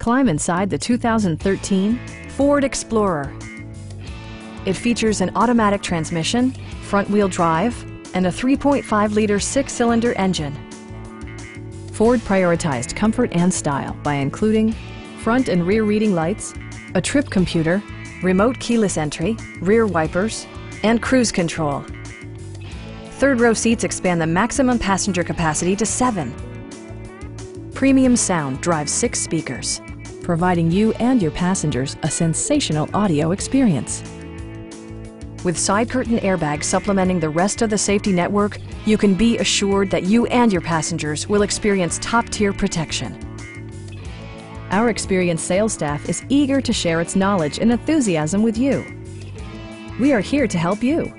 Climb inside the 2013 Ford Explorer. It features an automatic transmission, front-wheel drive, and a 3.5-liter six-cylinder engine. Ford prioritized comfort and style by including front and rear reading lights, a trip computer, remote keyless entry, rear wipers, and cruise control. Third row seats expand the maximum passenger capacity to seven. Premium sound drives six speakers, providing you and your passengers a sensational audio experience. With side curtain airbags supplementing the rest of the safety network, you can be assured that you and your passengers will experience top-tier protection. Our experienced sales staff is eager to share its knowledge and enthusiasm with you. We are here to help you.